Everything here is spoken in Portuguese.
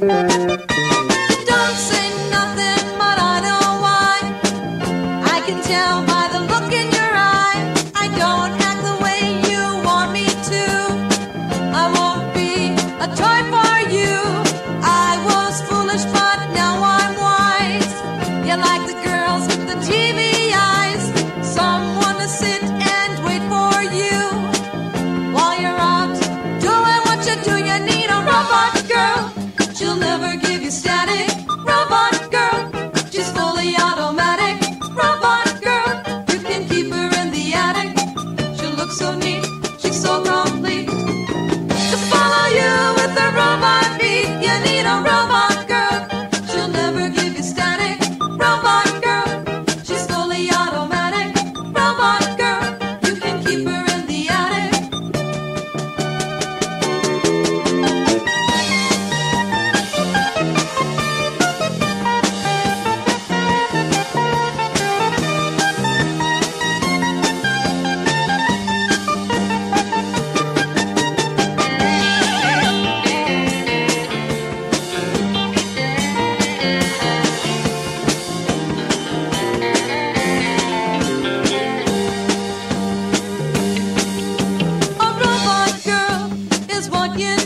Música you